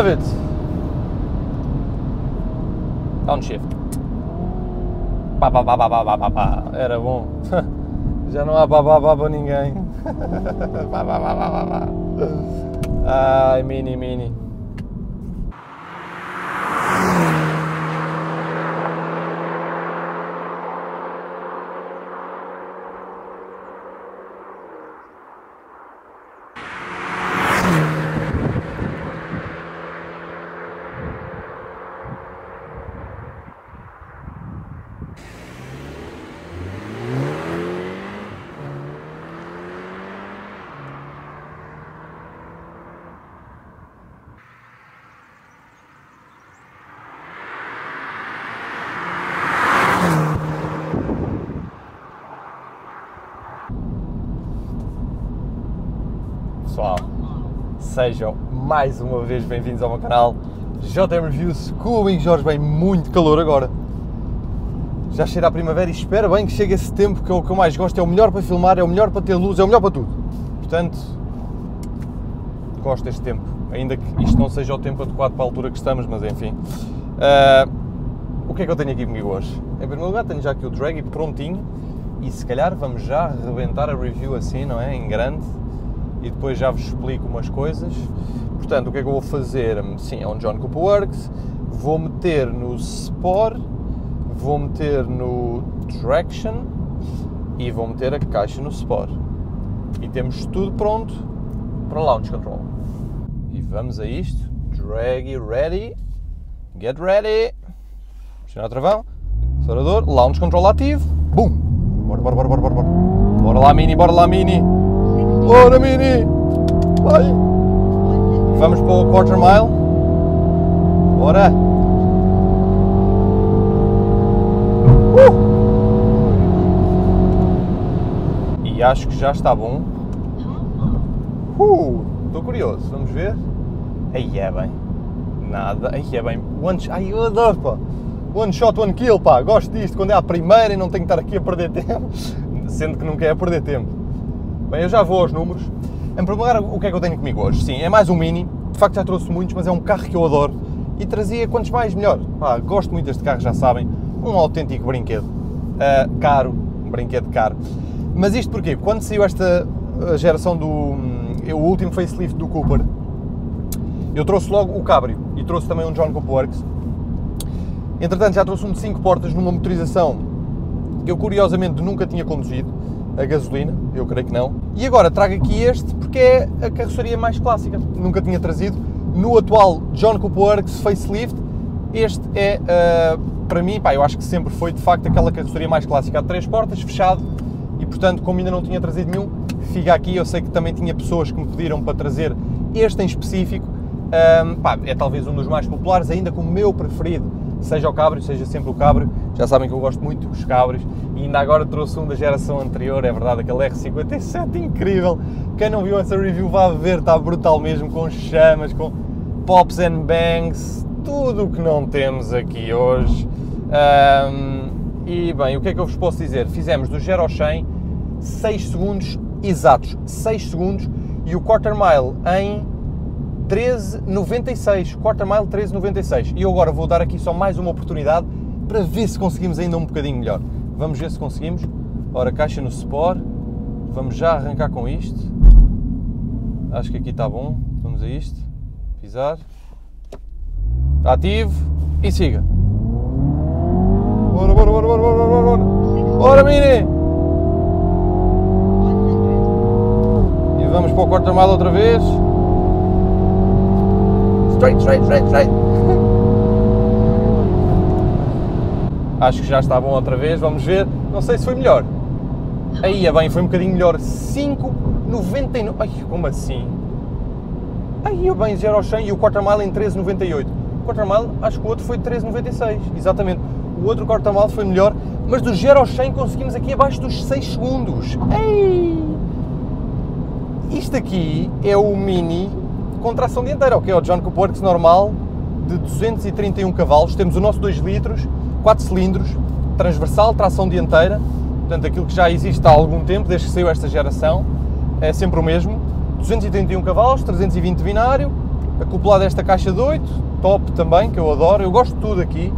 Love it! Downshift. Pá, pá, pá, pá, pá, pá, pá. Era bom. Já não há pá para ninguém. pá, pá, pá, pá, pá. Ai, mini, mini. Sejam mais uma vez bem-vindos ao meu canal JM Reviews com o amigo Jorge. Bem, muito calor agora. Já cheira a primavera e espero bem que chegue esse tempo que é o que eu mais gosto. É o melhor para filmar, é o melhor para ter luz, é o melhor para tudo. Portanto, gosto deste tempo. Ainda que isto não seja o tempo adequado para a altura que estamos, mas enfim. Ah, o que é que eu tenho aqui comigo hoje? Em primeiro lugar, tenho já aqui o Draggy prontinho e se calhar vamos já rebentar a review assim, não é? Em grande e depois já vos explico umas coisas. Portanto, o que é que eu vou fazer? Sim, é um John Cooper Works. Vou meter no Sport, vou meter no Traction e vou meter a caixa no Sport. E temos tudo pronto para Launch Control. E vamos a isto. Draggy ready. Get ready. Pressionar o travão. Acelerador. Launch Control ativo. Boom! Bora, bora, bora, bora, bora. Bora lá, Mini, bora lá, Mini. Bora, Mini! Vai! Vamos para o quarter mile. Bora! Uh! E acho que já está bom. Uh! Estou curioso, vamos ver. Aí é bem. Nada. Aí é bem. One, ai, eu adoro, pá. One shot, one kill, pá. Gosto disto quando é a primeira e não tenho que estar aqui a perder tempo. Sendo que nunca é a perder tempo. Bem, eu já vou aos números. Em primeiro lugar, o que é que eu tenho comigo hoje? Sim, é mais um Mini. De facto, já trouxe muitos, mas é um carro que eu adoro. E trazia quantos mais, melhor. Pá, gosto muito deste carro, já sabem. Um autêntico brinquedo. Uh, caro, um brinquedo caro. Mas isto porquê? Quando saiu esta geração do... O último facelift do Cooper, eu trouxe logo o Cabrio e trouxe também um John Cooper Works. Entretanto, já trouxe um de 5 portas numa motorização que eu curiosamente nunca tinha conduzido a gasolina, eu creio que não. E agora trago aqui este porque é a carroceria mais clássica, nunca tinha trazido. No atual John Cooper Works Facelift, este é, uh, para mim, pá, eu acho que sempre foi de facto aquela carroceria mais clássica, a três portas, fechado, e portanto, como ainda não tinha trazido nenhum, fica aqui. Eu sei que também tinha pessoas que me pediram para trazer este em específico, um, pá, é talvez um dos mais populares, ainda como o meu preferido, seja o Cabrio, seja sempre o Cabrio. Já sabem que eu gosto muito dos Cabrios e ainda agora trouxe um da geração anterior, é verdade, aquele R57 incrível. Quem não viu essa review vá ver, está brutal mesmo, com chamas, com pops and bangs, tudo o que não temos aqui hoje. Um, e bem, o que é que eu vos posso dizer? Fizemos do 0 ao 100 6 segundos exatos, 6 segundos e o quarter mile em 13,96, quarter mile 13,96. E eu agora vou dar aqui só mais uma oportunidade para ver se conseguimos ainda um bocadinho melhor. Vamos ver se conseguimos. Ora, caixa no Sport. Vamos já arrancar com isto. Acho que aqui está bom. Vamos a isto. Pisar. Ativo. E siga. Bora, bora, bora, bora, bora, bora, bora. Bora, Mini! E vamos para o quarter mile outra vez. Straight, straight, straight, straight. Acho que já está bom outra vez, vamos ver. Não sei se foi melhor. Aí é bem, foi um bocadinho melhor. 5,99. Ai, como assim? Aí é bem, 0 ao 100 e o quarter mile em 13,98. O quarter mile, acho que o outro foi 13,96. Exatamente. O outro quarter mile foi melhor, mas do 0 ao 100 conseguimos aqui abaixo dos 6 segundos. Ei! isto aqui é o Mini com tração dianteira, ok? É o John Coupe Works normal de 231 cavalos. Temos o nosso 2 litros, 4 cilindros, transversal, tração dianteira. Portanto, aquilo que já existe há algum tempo, desde que saiu esta geração, é sempre o mesmo. 231 cavalos, 320 binário, acoplado a esta caixa de 8, top também, que eu adoro, eu gosto de tudo aqui,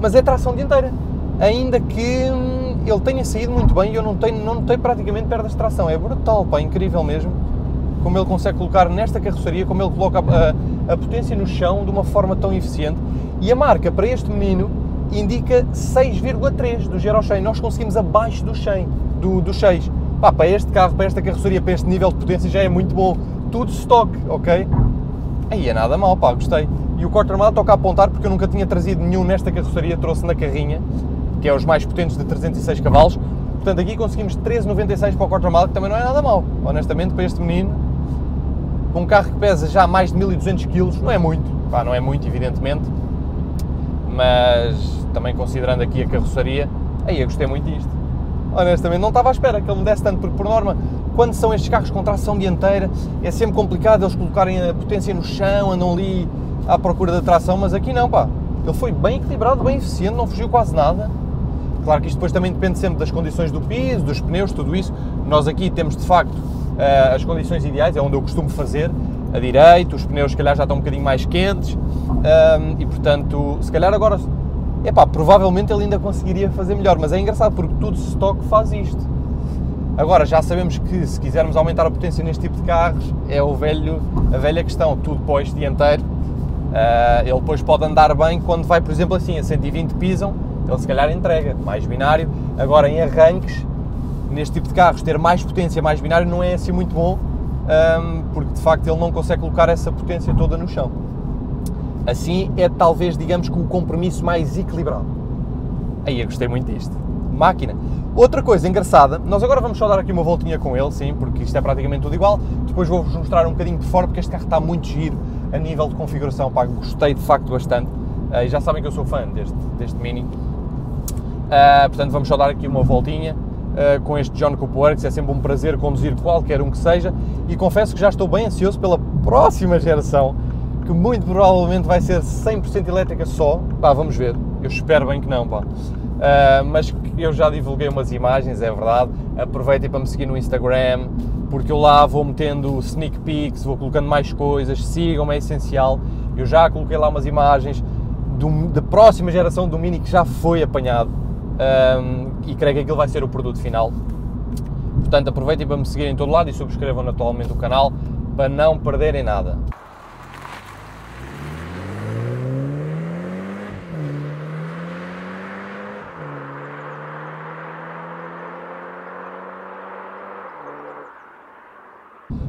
mas é tração dianteira. Ainda que hum, ele tenha saído muito bem e eu não tenho, não tenho praticamente perdas de tração, é brutal, pá, incrível mesmo como ele consegue colocar nesta carroceria, como ele coloca a, a, potência no chão de uma forma tão eficiente. E a marca para este menino indica 6,3 do 0 ao 100. Nós conseguimos abaixo do 100, do, do 6. Pá, para este carro, para esta carroceria, para este nível de potência já é muito bom. Tudo stock, ok? Aí é nada mal, pá, gostei. E o corte armado toca a apontar porque eu nunca tinha trazido nenhum nesta carroceria, trouxe na carrinha, que é os mais potentes de 306 cavalos. Portanto, aqui conseguimos 13,96 para o corte armado, que também não é nada mal. Honestamente, para este menino, um carro que pesa já mais de 1200 kg, não é muito, pá, não é muito, evidentemente, mas também considerando aqui a carroçaria, aí eu gostei muito disto. Honestamente, não estava à espera que ele me desse tanto, porque por norma, quando são estes carros com tração dianteira, é sempre complicado eles colocarem a potência no chão, andam ali à procura da tração, mas aqui não, pá. Ele foi bem equilibrado, bem eficiente, não fugiu quase nada. Claro que isto depois também depende sempre das condições do piso, dos pneus, tudo isso. Nós aqui temos de facto uh, as condições ideais, é onde eu costumo fazer, a direito, os pneus se calhar já estão um bocadinho mais quentes um, e portanto, se calhar agora, epá, provavelmente ele ainda conseguiria fazer melhor, mas é engraçado porque tudo stock faz isto. Agora já sabemos que se quisermos aumentar a potência neste tipo de carros é o velho, a velha questão, tudo pós dianteiro. Uh, ele depois pode andar bem quando vai, por exemplo, assim a 120 pisam, ele se calhar entrega mais binário. Agora em arranques neste tipo de carros ter mais potência, mais binário, não é assim muito bom, um, porque de facto ele não consegue colocar essa potência toda no chão. Assim é talvez, digamos que o compromisso mais equilibrado. Aí eu gostei muito disto. Máquina. Outra coisa engraçada, nós agora vamos só dar aqui uma voltinha com ele, sim, porque isto é praticamente tudo igual. Depois vou-vos mostrar um bocadinho de fora, porque este carro está muito giro a nível de configuração. Pá, gostei de facto bastante. Uh, e já sabem que eu sou fã deste, deste Mini. Uh, portanto, vamos só dar aqui uma voltinha uh, com este John Coupe Works, é sempre um prazer conduzir qualquer um que seja. E confesso que já estou bem ansioso pela próxima geração, que muito provavelmente vai ser 100% elétrica só, pá, vamos ver, eu espero bem que não, pá. Uh, mas eu já divulguei umas imagens, é verdade, aproveitem para me seguir no Instagram, porque eu lá vou metendo sneak peeks, vou colocando mais coisas, sigam-me, é essencial, eu já coloquei lá umas imagens da próxima geração do Mini que já foi apanhado, um, e creio que aquilo vai ser o produto final. Portanto, aproveitem para me seguirem em todo lado e subscrevam atualmente o canal para não perderem nada.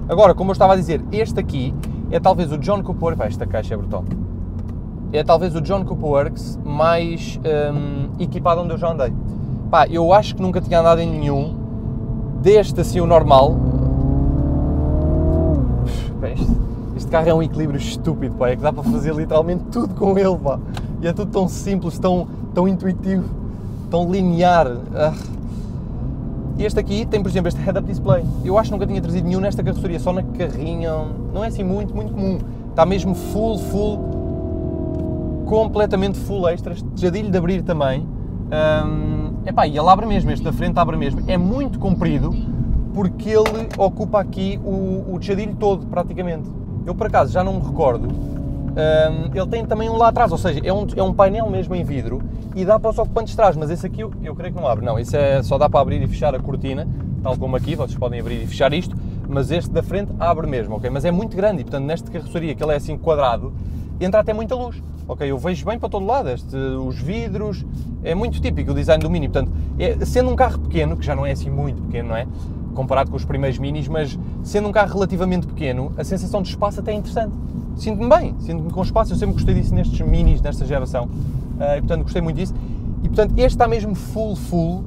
Agora, como eu estava a dizer, este aqui é talvez o John Cooper. esta caixa é brutal é talvez o John Cooper Works mais um, equipado onde eu já andei. Pá, eu acho que nunca tinha andado em nenhum deste assim o normal. Este, carro é um equilíbrio estúpido, pá, é que dá para fazer literalmente tudo com ele, pá. E é tudo tão simples, tão, tão intuitivo, tão linear. Ah. Este aqui tem, por exemplo, este head-up display. Eu acho que nunca tinha trazido nenhum nesta carroceria, só na carrinha. Não é assim muito, muito comum. Está mesmo full, full completamente full extras, tejadilho de abrir também. Um, epá, e ele abre mesmo, este da frente abre mesmo. É muito comprido porque ele ocupa aqui o, o todo, praticamente. Eu, por acaso, já não me recordo. Um, ele tem também um lá atrás, ou seja, é um, é um painel mesmo em vidro e dá para os ocupantes de trás, mas esse aqui eu, eu creio que não abre. Não, esse é, só dá para abrir e fechar a cortina, tal como aqui, vocês podem abrir e fechar isto, mas este da frente abre mesmo, ok? Mas é muito grande e, portanto, nesta carroceria que ele é assim quadrado, entra até muita luz ok, eu vejo bem para todo lado, este, os vidros, é muito típico o design do Mini, portanto, é, sendo um carro pequeno, que já não é assim muito pequeno, não é? Comparado com os primeiros Minis, mas sendo um carro relativamente pequeno, a sensação de espaço até é interessante. Sinto-me bem, sinto-me com espaço, eu sempre gostei disso nestes Minis, nesta geração, uh, e portanto gostei muito disso. E portanto, este está mesmo full, full,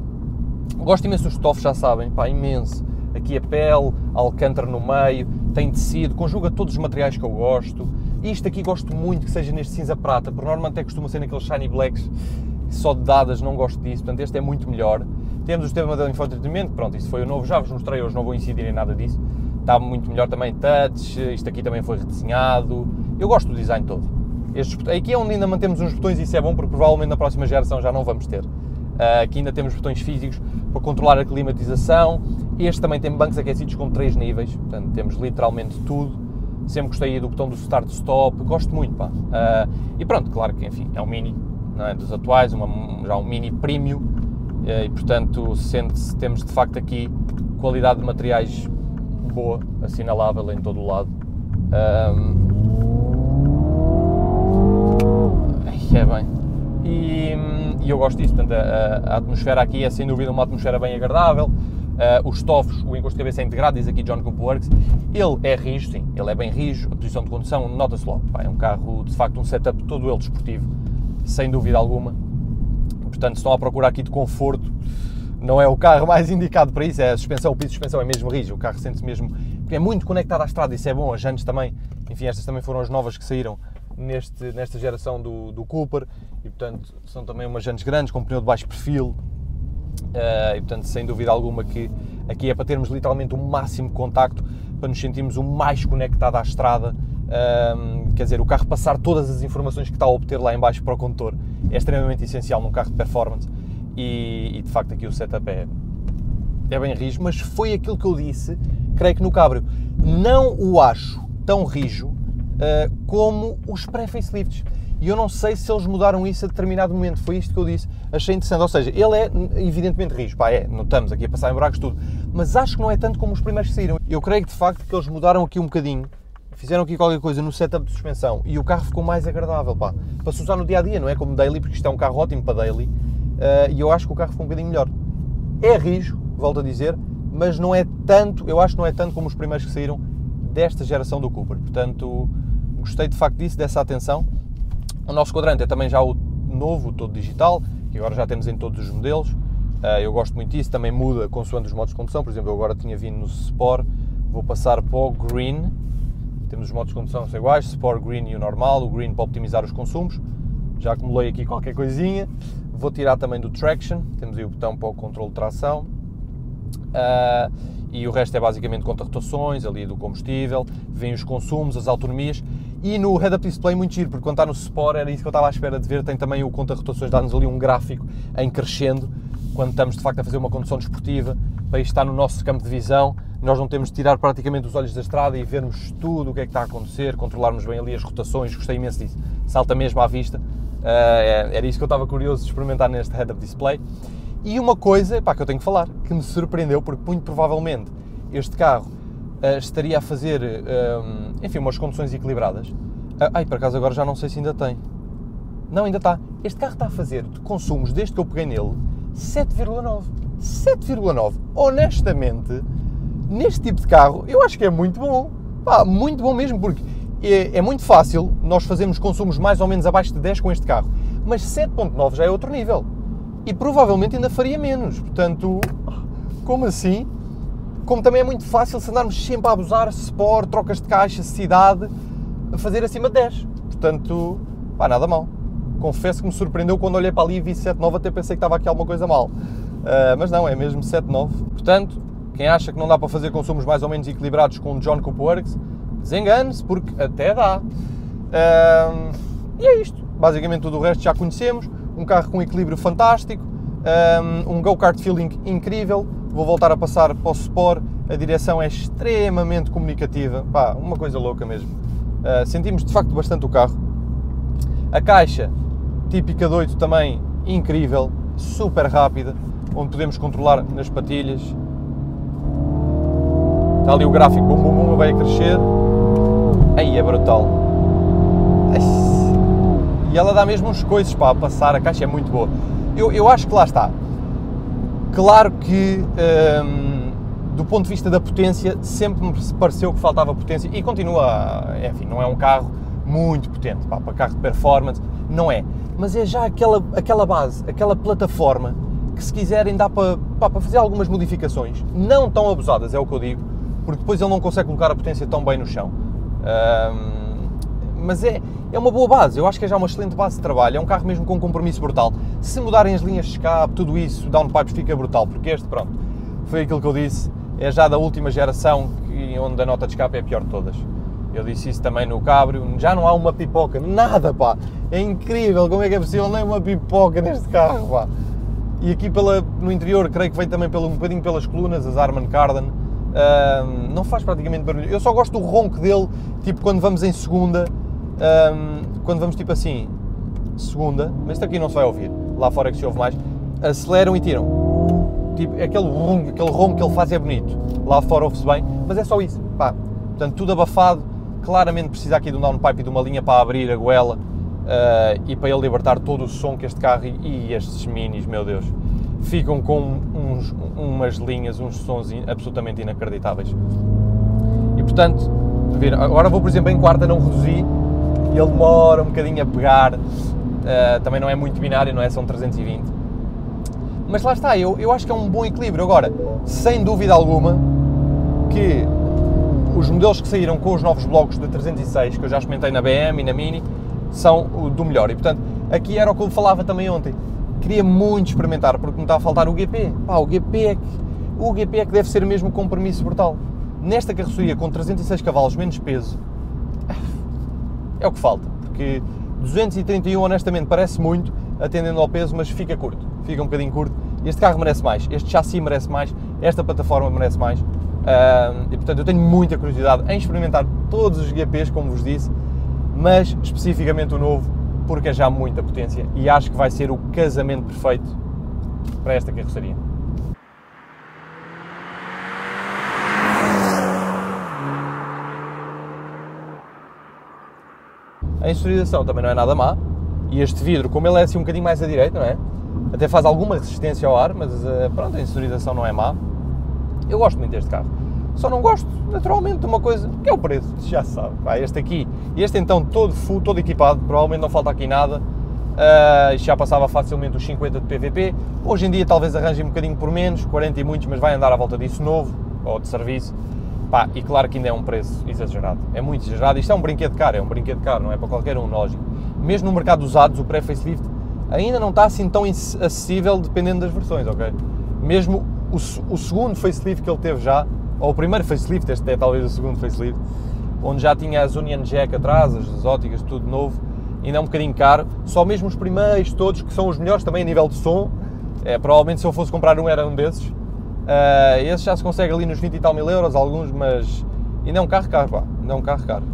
gosto imenso dos estofos, já sabem, pá, imenso. Aqui a pele, alcântara no meio, tem tecido, conjuga todos os materiais que eu gosto, isto aqui gosto muito que seja neste cinza prata, por norma até costuma ser naqueles shiny blacks, só de dadas não gosto disso, portanto este é muito melhor. Temos o sistema de infoentretenimento, pronto, isso foi o novo, já vos mostrei, hoje não vou incidir em nada disso, está muito melhor também touch, isto aqui também foi redesenhado. Eu gosto do design todo. Estes, aqui é onde ainda mantemos uns botões isso é bom porque provavelmente na próxima geração já não vamos ter. Uh, aqui ainda temos botões físicos para controlar a climatização. Este também tem bancos aquecidos com três níveis, portanto temos literalmente tudo. Sempre gostei do botão do start stop, gosto muito, pá. Uh, e pronto, claro que enfim, é um mini, é? dos atuais, uma, já um mini premium, uh, e portanto sente-se, temos de facto aqui qualidade de materiais boa, assinalável em todo o lado. Um, é bem. E, e, eu gosto disso, portanto, a, a, atmosfera aqui é sem dúvida uma atmosfera bem agradável. Uh, os estofos, o encosto de cabeça é integrado, diz aqui John Cooper Works. Ele é rijo, sim, ele é bem rijo. A posição de condução, nota-se logo. É um carro, de facto, um setup todo ele desportivo, sem dúvida alguma. Portanto, se estão à procura aqui de conforto, não é o carro mais indicado para isso. É a suspensão, o piso de suspensão é mesmo rijo. O carro sente-se mesmo. É muito conectado à estrada, isso é bom. As jantes também, enfim, estas também foram as novas que saíram neste, nesta geração do, do Cooper e, portanto, são também umas jantes grandes com pneu de baixo perfil. Uh, e, portanto, sem dúvida alguma que aqui é para termos literalmente o máximo contacto, para nos sentirmos o mais conectado à estrada. Uh, quer dizer, o carro passar todas as informações que está a obter lá embaixo para o condutor é extremamente essencial num carro de performance e, e de facto aqui o setup é, é bem rijo, mas foi aquilo que eu disse, creio que no Cabrio. Não o acho tão rijo uh, como os pré-facelifts. E eu não sei se eles mudaram isso a determinado momento. Foi isto que eu disse. Achei interessante. Ou seja, ele é evidentemente rijo. Pá, é, não estamos aqui a passar em buracos tudo. Mas acho que não é tanto como os primeiros que saíram. Eu creio que de facto que eles mudaram aqui um bocadinho. Fizeram aqui qualquer coisa no setup de suspensão e o carro ficou mais agradável, pá. Para se usar no dia a dia, não é como daily, porque isto é um carro ótimo para daily. Uh, e eu acho que o carro ficou um bocadinho melhor. É rijo, volto a dizer, mas não é tanto, eu acho que não é tanto como os primeiros que saíram desta geração do Cooper. Portanto, gostei de facto disso, dessa atenção. O nosso quadrante é também já o novo, todo digital, que agora já temos em todos os modelos. Uh, eu gosto muito disso, também muda consoante os modos de condução. Por exemplo, eu agora tinha vindo no Sport, vou passar para o Green. Temos os modos de condução iguais, Sport, Green e o normal. O Green para optimizar os consumos. Já acumulei aqui qualquer coisinha. Vou tirar também do Traction, temos aí o botão para o controle de tração. Uh, e o resto é basicamente conta rotações, ali do combustível, vem os consumos, as autonomias e no head-up display muito giro, porque quando está no Sport era isso que eu estava à espera de ver, tem também o conta rotações, dá-nos ali um gráfico em crescendo, quando estamos de facto a fazer uma condução desportiva, para isto estar no nosso campo de visão, nós não temos de tirar praticamente os olhos da estrada e vermos tudo o que é que está a acontecer, controlarmos bem ali as rotações, gostei imenso disso, salta mesmo à vista, uh, era isso que eu estava curioso de experimentar neste head-up display. E uma coisa pá, que eu tenho que falar, que me surpreendeu, porque muito provavelmente este carro uh, estaria a fazer, uh, enfim, umas conduções equilibradas. Uh, ai, por acaso agora já não sei se ainda tem. Não, ainda está. Este carro está a fazer de consumos, desde que eu peguei nele, 7,9. 7,9. Honestamente, neste tipo de carro, eu acho que é muito bom. Pá, muito bom mesmo, porque é, é, muito fácil nós fazermos consumos mais ou menos abaixo de 10 com este carro. Mas 7,9 já é outro nível e provavelmente ainda faria menos. Portanto, como assim? Como também é muito fácil se andarmos sempre a abusar, sport, trocas de caixa, cidade, a fazer acima de 10. Portanto, pá, nada mal. Confesso que me surpreendeu quando olhei para ali e vi 7.9, até pensei que estava aqui alguma coisa mal. Uh, mas não, é mesmo 7.9. Portanto, quem acha que não dá para fazer consumos mais ou menos equilibrados com o John Cooper Works, desengane-se, porque até dá. Uh, e é isto. Basicamente tudo o resto já conhecemos um carro com equilíbrio fantástico, um go-kart feeling incrível. Vou voltar a passar para o Sport, a direção é extremamente comunicativa, pá, uma coisa louca mesmo. Uh, sentimos de facto bastante o carro. A caixa típica 8 também incrível, super rápida, onde podemos controlar nas patilhas. Está ali o gráfico, bum bum bum, vai a crescer. Aí é brutal e ela dá mesmo uns coisas para passar, a caixa é muito boa. Eu, eu acho que lá está. Claro que hum, do ponto de vista da potência, sempre me pareceu que faltava potência e continua, enfim, não é um carro muito potente, pá, para carro de performance, não é. Mas é já aquela, aquela base, aquela plataforma que se quiserem dá para, pá, para fazer algumas modificações, não tão abusadas, é o que eu digo, porque depois ele não consegue colocar a potência tão bem no chão. Hum, mas é, é uma boa base, eu acho que é já uma excelente base de trabalho, é um carro mesmo com um compromisso brutal. Se mudarem as linhas de escape, tudo isso, downpipes fica brutal, porque este, pronto, foi aquilo que eu disse, é já da última geração, que onde a nota de escape é a pior de todas. Eu disse isso também no Cabrio, já não há uma pipoca, nada pá, é incrível como é que é possível nem uma pipoca neste carro pá. E aqui pela, no interior, creio que vem também pelo, um bocadinho pelas colunas, as Harman Kardon, uh, não faz praticamente barulho. Eu só gosto do ronco dele, tipo quando vamos em segunda, uh, quando vamos tipo assim, segunda, mas isto aqui não se vai ouvir, lá fora é que se ouve mais, aceleram e tiram. Tipo, aquele ronco, aquele ronco que ele faz é bonito, lá fora ouve-se bem, mas é só isso, pá. Portanto, tudo abafado, claramente precisa aqui de um downpipe e de uma linha para abrir a goela uh, e para ele libertar todo o som que este carro e, e estes minis, meu Deus, ficam com uns, umas linhas, uns sons absolutamente inacreditáveis. E portanto, agora vou, por exemplo, em quarta, não reduzi ele demora um bocadinho a pegar. Uh, também não é muito binário, não é? São 320. Mas lá está, eu, eu acho que é um bom equilíbrio. Agora, sem dúvida alguma, que os modelos que saíram com os novos blocos de 306, que eu já experimentei na BM e na Mini, são do melhor. E portanto, aqui era o que eu falava também ontem queria muito experimentar, porque me está a faltar o GP. Pá, o GP é que, o GP é que deve ser mesmo um compromisso brutal. Nesta carroceria com 306 cavalos menos peso, é o que falta, porque 231 honestamente parece muito, atendendo ao peso, mas fica curto, fica um bocadinho curto. Este carro merece mais, este chassi merece mais, esta plataforma merece mais. Uh, e portanto eu tenho muita curiosidade em experimentar todos os GPs, como vos disse, mas especificamente o novo porque é já muita potência e acho que vai ser o casamento perfeito para esta carroceria. A insonorização também não é nada má e este vidro, como ele é assim um bocadinho mais à direita, não é? Até faz alguma resistência ao ar, mas eh, pronto, a insonorização não é má. Eu gosto muito deste carro. Só não gosto, naturalmente, de uma coisa que é o preço, já se sabe. Pá, este aqui, este então todo full, todo equipado, provavelmente não falta aqui nada. Uh, já passava facilmente os 50 de PVP. Hoje em dia talvez arranje um bocadinho por menos, 40 e muitos, mas vai andar à volta disso novo, ou de serviço. Pá, e claro que ainda é um preço exagerado. É muito exagerado. Isto é um brinquedo caro, é um brinquedo caro, não é para qualquer um, lógico. Mesmo no mercado dos usados, o pré-facelift ainda não está assim tão acessível dependendo das versões, ok? Mesmo o, o segundo facelift que ele teve já, ou o primeiro facelift, este é talvez o segundo facelift, onde já tinha as Union Jack atrás, as exóticas, tudo novo, ainda é um bocadinho caro. Só mesmo os primeiros todos, que são os melhores também a nível de som, é, provavelmente se eu fosse comprar um era um desses. Uh, esse já se consegue ali nos 20 e tal mil euros, alguns, mas ainda é um carro caro, pá, ainda é um carro caro.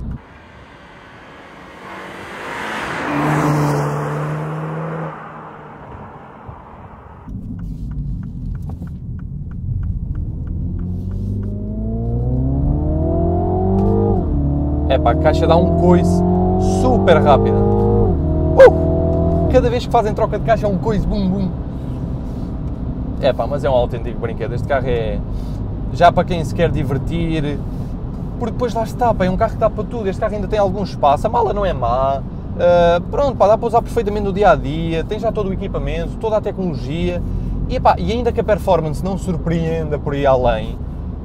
pá, a caixa dá um coice super rápida. Uh! Cada vez que fazem troca de caixa é um coice, bum bum. É pá, mas é um autêntico brinquedo. Este carro é já para quem se quer divertir, porque depois lá está, pá, é um carro que dá para tudo. Este carro ainda tem algum espaço, a mala não é má. Uh, pronto, pá, dá para usar perfeitamente no dia a dia, tem já todo o equipamento, toda a tecnologia. E, epá, e ainda que a performance não surpreenda por aí além,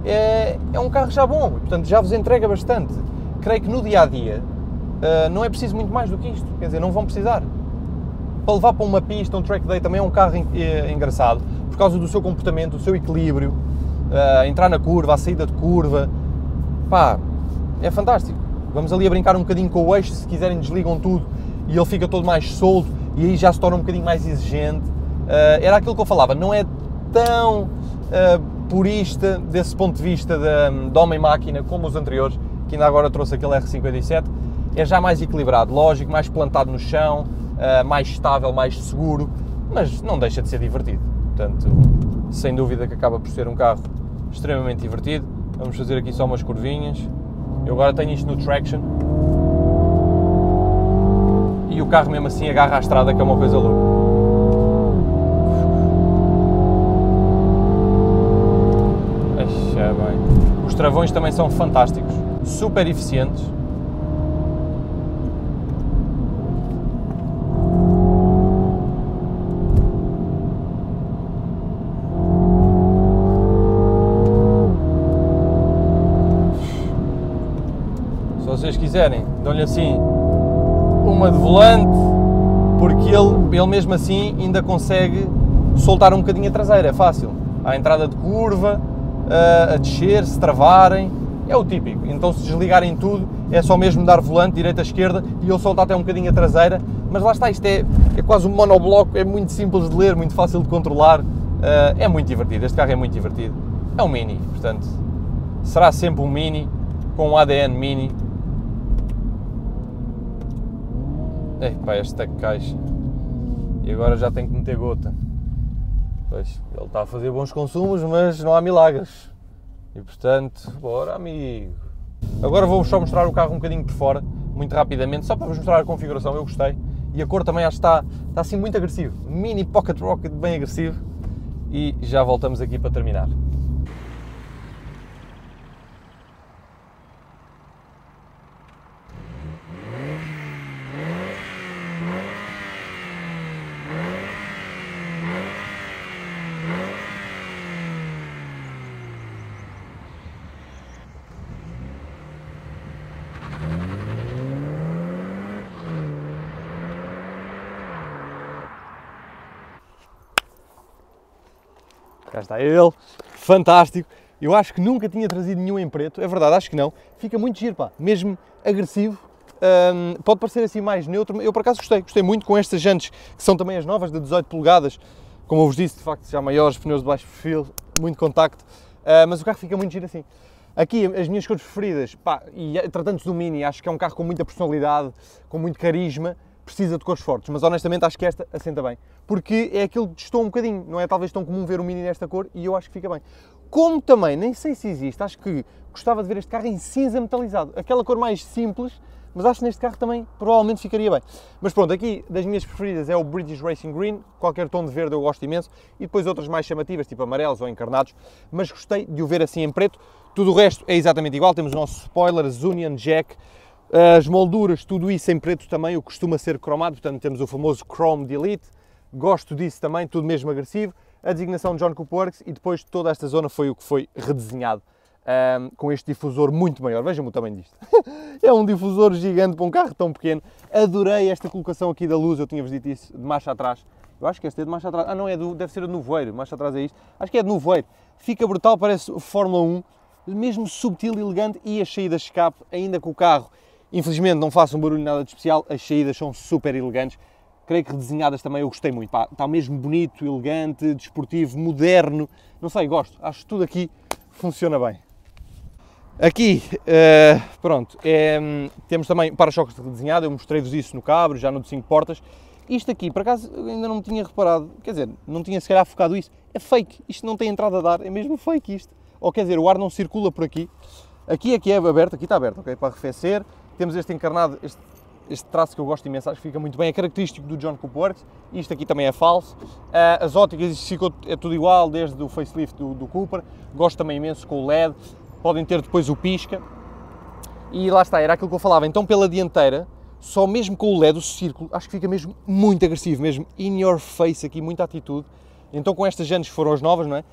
é, é um carro já bom, portanto já vos entrega bastante creio que no dia a dia uh, não é preciso muito mais do que isto. Quer dizer, não vão precisar. Para levar para uma pista, um track day também é um carro eh, engraçado por causa do seu comportamento, do seu equilíbrio, uh, entrar na curva, a saída de curva. Pá, é fantástico. Vamos ali a brincar um bocadinho com o eixo, se quiserem desligam tudo e ele fica todo mais solto e aí já se torna um bocadinho mais exigente. Uh, era aquilo que eu falava, não é tão purista desse ponto de vista de, de homem-máquina como os anteriores, que ainda agora trouxe aquele R57, é já mais equilibrado, lógico, mais plantado no chão, uh, mais estável, mais seguro, mas não deixa de ser divertido. Portanto, sem dúvida que acaba por ser um carro extremamente divertido. Vamos fazer aqui só umas curvinhas. Eu agora tenho isto no traction. E o carro mesmo assim agarra a estrada, que é uma coisa louca. Os travões também são fantásticos super eficientes. Se vocês dão-lhe assim uma de volante, porque ele, ele mesmo assim ainda consegue soltar um bocadinho a traseira, é fácil. À entrada de curva, a descer, se travarem, é o típico. Então se desligarem tudo, é só mesmo dar volante, direita, esquerda, e ele solta até um bocadinho a traseira, mas lá está, isto é, é quase um monobloco, é muito simples de ler, muito fácil de controlar, uh, é muito divertido, este carro é muito divertido. É um Mini, portanto, será sempre um Mini, com um ADN Mini. Epá, esta caixa. E agora já tenho que meter gota. Pois, ele está a fazer bons consumos, mas não há milagres. E portanto, bora amigo. Agora vou-vos só mostrar o carro um bocadinho por fora, muito rapidamente, só para vos mostrar a configuração, eu gostei. E a cor também acho que está, está assim muito agressivo. Mini Pocket Rocket bem agressivo. E já voltamos aqui para terminar. Cá está ele, fantástico. Eu acho que nunca tinha trazido nenhum em preto, é verdade, acho que não. Fica muito giro, pá, mesmo agressivo. Um, pode parecer assim mais neutro, eu por acaso gostei, gostei muito com estas jantes que são também as novas de 18 polegadas, como eu vos disse, de facto já maiores, pneus de baixo perfil, muito contacto, uh, mas o carro fica muito giro assim. Aqui as minhas cores preferidas, pá, e tratando-se do Mini, acho que é um carro com muita personalidade, com muito carisma, precisa de cores fortes, mas honestamente acho que esta assenta bem, porque é aquilo que estou um bocadinho, não é? Talvez tão comum ver o Mini nesta cor e eu acho que fica bem. Como também, nem sei se existe, acho que gostava de ver este carro em cinza metalizado, aquela cor mais simples, mas acho que neste carro também provavelmente ficaria bem. Mas pronto, aqui das minhas preferidas é o British Racing Green, qualquer tom de verde eu gosto imenso, e depois outras mais chamativas, tipo amarelos ou encarnados, mas gostei de o ver assim em preto. Tudo o resto é exatamente igual, temos o nosso spoiler, Zunion Jack, as molduras, tudo isso em preto também, o que costuma ser cromado, portanto temos o famoso Chrome Delete, gosto disso também, tudo mesmo agressivo. A designação de John Cooper Works e depois toda esta zona foi o que foi redesenhado um, com este difusor muito maior. Vejam o tamanho disto. é um difusor gigante para um carro tão pequeno. Adorei esta colocação aqui da luz, eu tinha-vos dito isso, de marcha atrás. Eu acho que este é de marcha atrás. Ah, não, é do, deve ser de nevoeiro. Marcha atrás é isto. Acho que é de nevoeiro. Fica brutal, parece Fórmula 1, mesmo subtil, elegante e as saídas de escape, ainda com o carro Infelizmente não faço um barulho nada de especial, as saídas são super elegantes. Creio que redesenhadas também eu gostei muito. Pá, está mesmo bonito, elegante, desportivo, moderno. Não sei, gosto. Acho que tudo aqui funciona bem. Aqui, uh, pronto, é, temos também para-choques redesenhado, eu mostrei-vos isso no cabro, já no de 5 portas. Isto aqui, por acaso, ainda não tinha reparado, quer dizer, não tinha se calhar focado isso, é fake, isto não tem entrada a dar, é mesmo fake isto. Ou quer dizer, o ar não circula por aqui. Aqui é que é aberto, aqui está aberto, ok, para arrefecer. Temos este encarnado, este, este traço que eu gosto imenso, acho que fica muito bem, é característico do John Cooper Works, isto aqui também é falso. Uh, as óticas, ficou, é tudo igual, desde o facelift do, do Cooper, gosto também imenso com o LED, podem ter depois o pisca. E lá está, era aquilo que eu falava, então pela dianteira, só mesmo com o LED, o círculo, acho que fica mesmo muito agressivo, mesmo in your face aqui, muita atitude. Então com estas jantes foram as novas, não é?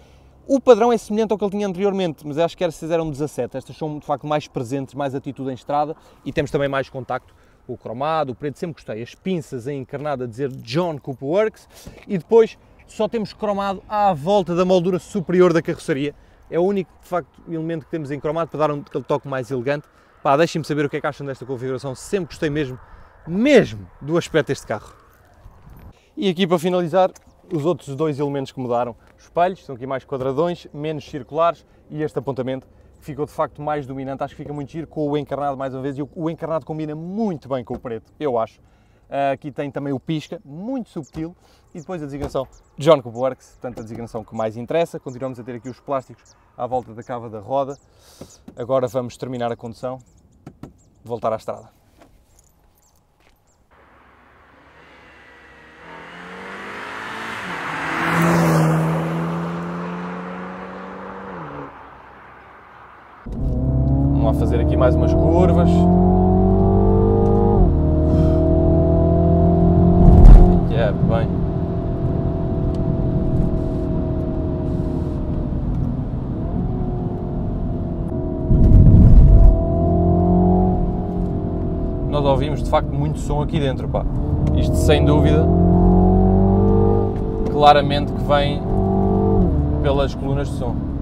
O padrão é semelhante ao que ele tinha anteriormente, mas acho que estas eram 17. Estas são de facto mais presentes, mais atitude em estrada e temos também mais contacto. O cromado, o preto, sempre gostei. As pinças em a dizer John Cooper Works e depois só temos cromado à volta da moldura superior da carroceria. É o único, de facto, elemento que temos em cromado para dar um aquele toque mais elegante. Pá, deixem-me saber o que é que acham desta configuração. Sempre gostei mesmo, mesmo do aspecto deste carro. E aqui para finalizar, os outros dois elementos que mudaram. Os espelhos, são aqui mais quadradões, menos circulares e este apontamento ficou de facto mais dominante. Acho que fica muito giro com o encarnado mais uma vez e o encarnado combina muito bem com o preto, eu acho. Ah, aqui tem também o pisca, muito subtil, e depois a designação John Cooper Works, portanto a designação que mais interessa. Continuamos a ter aqui os plásticos à volta da cava da roda. Agora vamos terminar a condução, voltar à estrada. Fazer aqui mais umas curvas. É, bem. Nós ouvimos de facto muito som aqui dentro, pá. Isto sem dúvida, claramente que vem pelas colunas de som.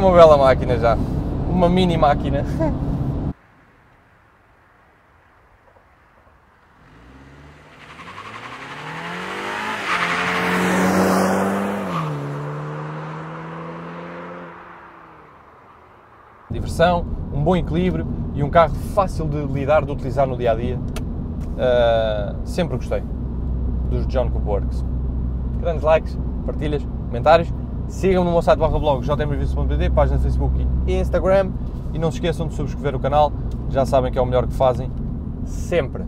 Uma bela máquina já. Uma mini máquina. Diversão, um bom equilíbrio e um carro fácil de lidar, de utilizar no dia a dia. Uh, sempre gostei dos John Coupe Works. Grandes likes, partilhas, comentários. Sigam-me no meu site barra blog jmvice.pt, página de Facebook e Instagram. E não se esqueçam de subscrever o canal, já sabem que é o melhor que fazem, sempre.